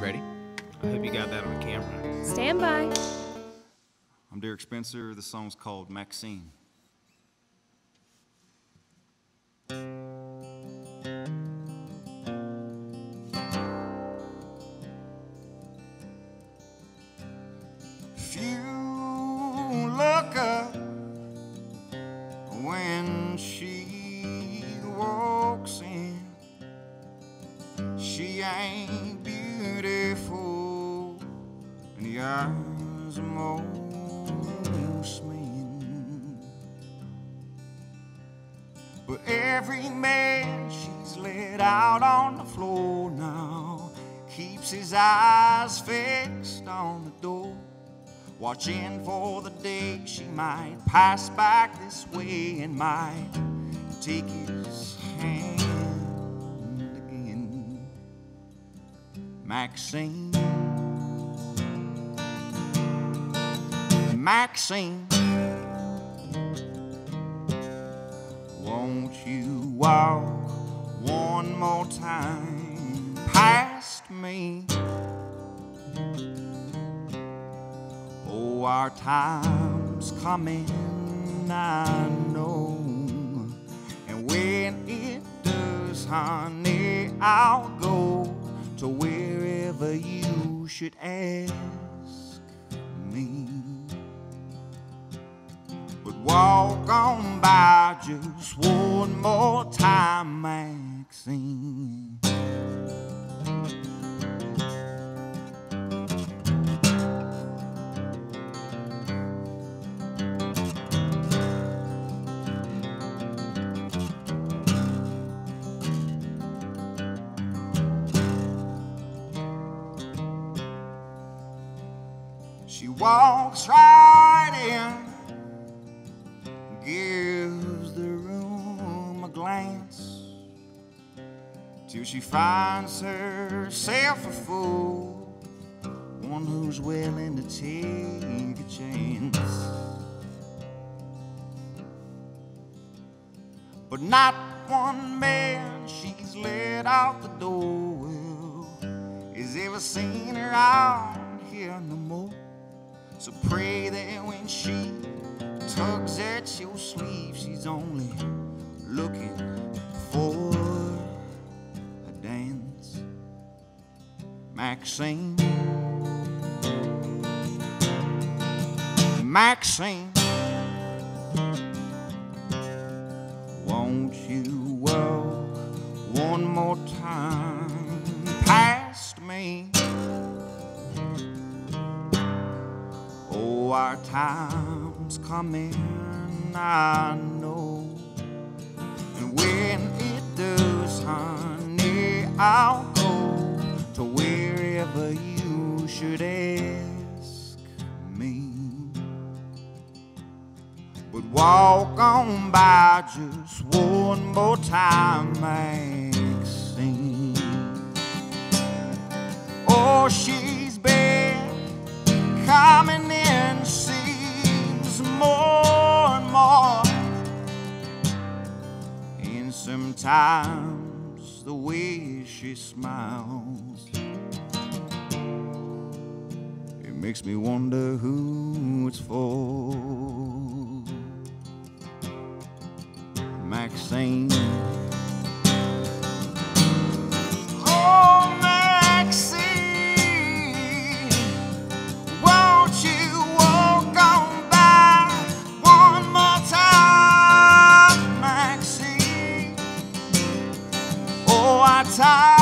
Ready? I hope you got that on camera. Stand by. I'm Derek Spencer. The song's called Maxine. If you look up when she walks in, she ain't beautiful in the eyes of most men. But every man she's let out on the floor now keeps his eyes fixed on the door, watching for the day she might pass back this way and might take his hand Maxine. Maxine, won't you walk one more time past me? Oh, our time's coming, I know. And when it does, honey, I'll go to wherever you should ask me. But walk on by just one more time, Maxine. Walks right in, gives the room a glance, till she finds herself a fool, one who's willing to take a chance. But not one man she's let out the door has ever seen her out here no more. So pray that when she tugs at your sleeve, she's only looking for a dance. Maxine. Maxine. Won't you walk one more time past me? Our time's coming, I know. And when it does, honey, I'll go to wherever you should ask me. But walk on by just one more time, Maxine. Oh, she's been sometimes the way she smiles, it makes me wonder who it's for. Maxine. my time.